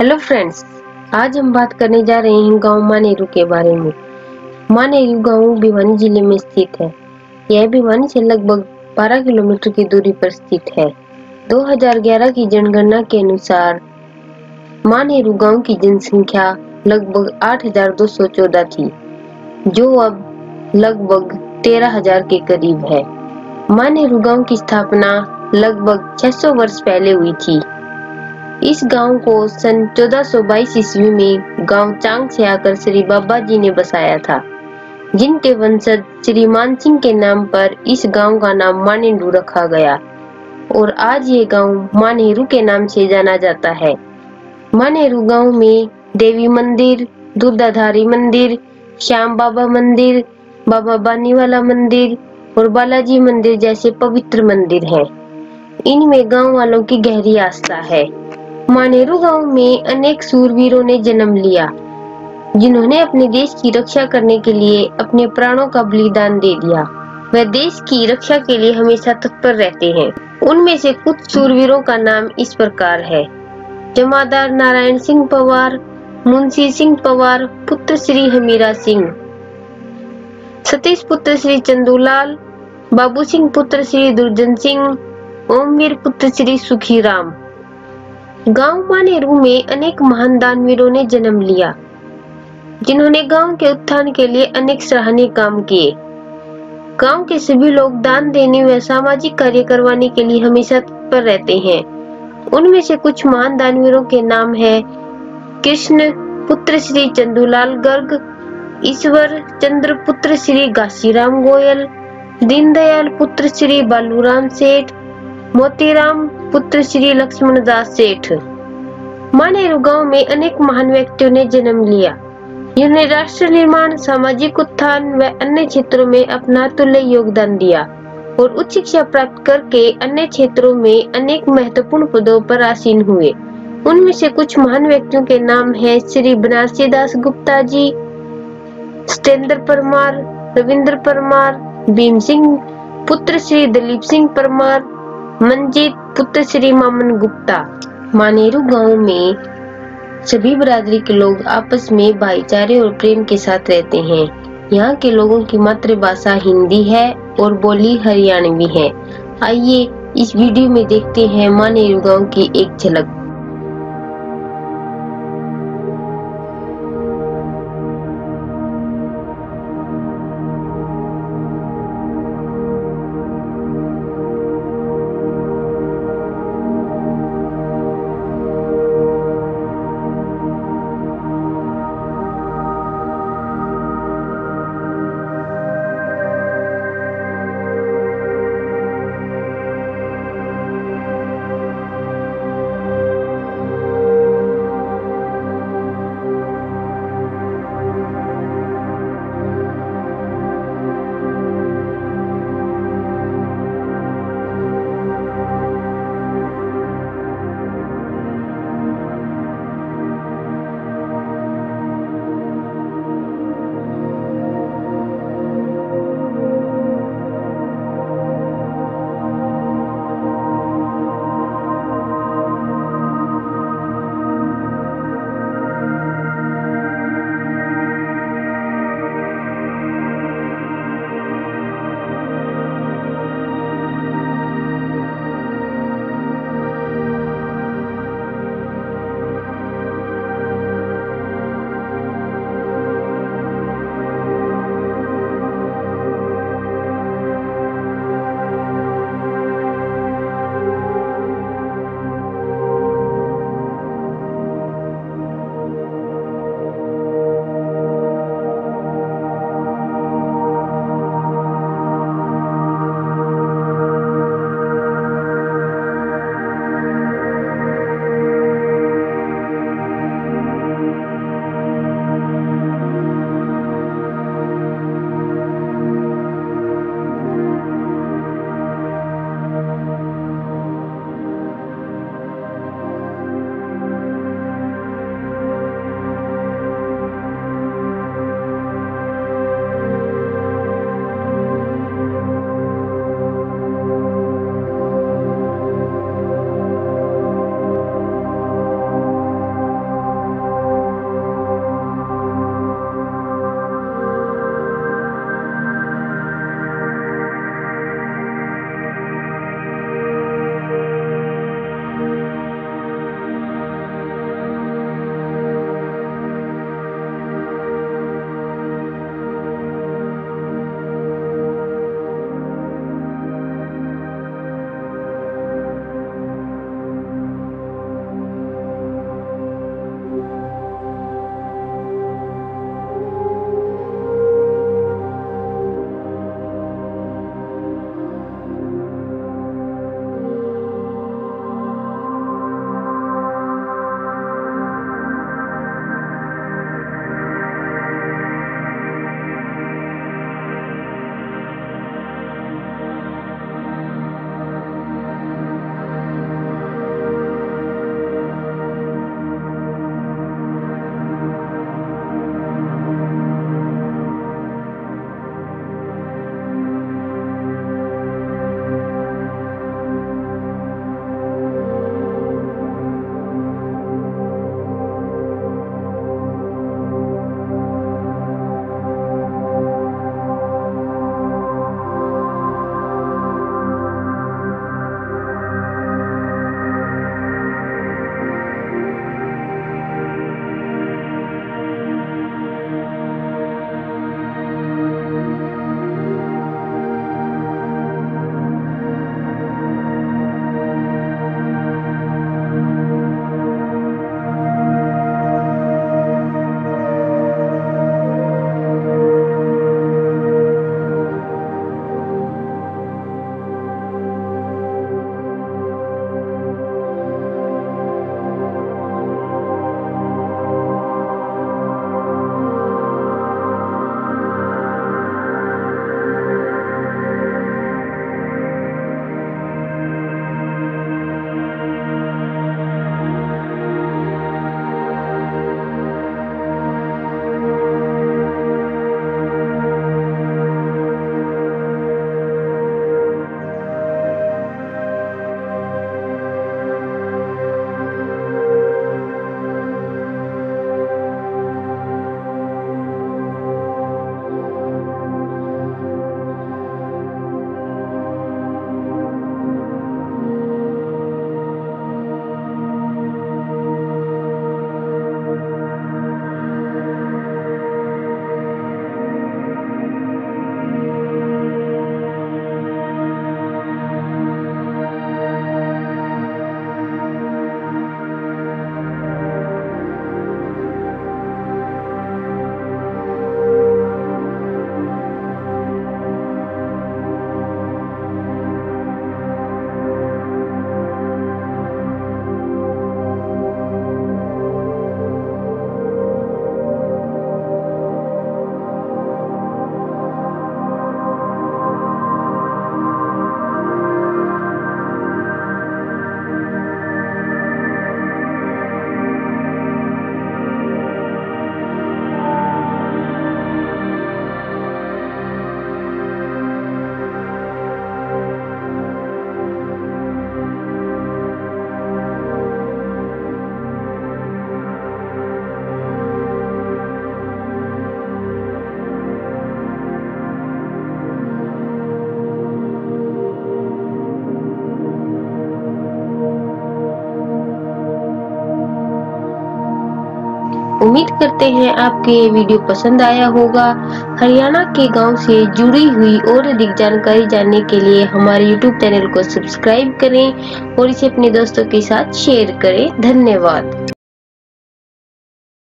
Hello friends आज हम बात करने जा रहे हैं गाँव मानेरू के बारे में। मानेरू गाँव भिवानी ज़िले में स्थित है। यह भिवानी से लगभग 12 किलोमीटर की दूरी पर स्थित है। 2011 की जनगणना के अनुसार मानेरू गाँव की जनसंख्या लगभग 8,214 थी जो अब लगभग 13,000 के करीब है। मानेरू गाँव की स्थापना लगभग 600 वर्ष पहले हुई थी। इस गाँव को सन 1422 ईस्वी में गाँव चांग से आकर श्री बाबा जी ने बसाया था जिनके वंशज श्री मान सिंह के नाम पर इस गाँव का नाम मानेरू रखा गया। और आज ये गाँव मानेरू के नाम से जाना जाता है। मानेरू गाँव में देवी मंदिर दुर्दाधारी मंदिर, श्याम बाबा मंदिर, बाबा बानीवाला मंदिर और बालाजी मंदिर जैसे पवित्र मंदिर हैं। इनमें गाँव वालों की गहरी आस्था है। मानेरू गाँव में अनेक सूरवीरों ने जन्म लिया, जिन्होंने अपने देश की रक्षा करने के लिए अपने प्राणों का बलिदान दे दिया। वह देश की रक्षा के लिए हमेशा तत्पर रहते हैं। उनमें से कुछ सूरवीरों का नाम इस प्रकार है। जमादार नारायण सिंह पवार, मुंशी सिंह पवार, पुत्र श्री हमीरा सिंह, सतीश पुत्र श्री चंदूलाल, बाबू सिंह पुत्र श्री दुर्जन सिंह, ओमवीर पुत्र श्री सुखी राम गाँव मानेरू में अनेक महान दानवीरों ने जन्म लिया, जिन्होंने गाँव के उत्थान के लिए अनेक सराहनीय काम किए। गाँव के सभी लोग दान देने व सामाजिक कार्य करवाने के लिए हमेशा तत्पर रहते हैं। उनमें से कुछ महान दानवीरों के नाम है, कृष्ण पुत्र श्री चंदूलाल गर्ग, ईश्वर चंद्र पुत्र श्री घासीराम गोयल, दीनदयाल पुत्र श्री बालूराम सेठ मोतीराम पुत्र श्री लक्ष्मण दास सेठ मानेरू गाँव में अनेक महान व्यक्तियों ने जन्म लिया। जिन्हें राष्ट्र निर्माण, सामाजिक उत्थान व अन्य क्षेत्रों में अपना तुल्य योगदान दिया और उच्च शिक्षा प्राप्त करके अन्य क्षेत्रों में अनेक महत्वपूर्ण पदों पर आसीन हुए। उनमें से कुछ महान व्यक्तियों के नाम है श्री बनारसी दास गुप्ता जी, सतेंद्र परमार, रविंद्र परमार भीम सिंह पुत्र श्री दिलीप सिंह परमार मंजीत पुत्र श्री मामन गुप्ता, मानेरू गाँव में सभी बरादरी के लोग आपस में भाईचारे और प्रेम के साथ रहते हैं। यहाँ के लोगों की मातृभाषा हिंदी है और बोली हरियाणवी है। आइए इस वीडियो में देखते हैं मानेरू गाँव की एक झलक। उम्मीद करते हैं आपको ये वीडियो पसंद आया होगा। हरियाणा के गाँव से जुड़ी हुई और अधिक जानकारी जानने के लिए हमारे यूट्यूब चैनल को सब्सक्राइब करें और इसे अपने दोस्तों के साथ शेयर करें। धन्यवाद।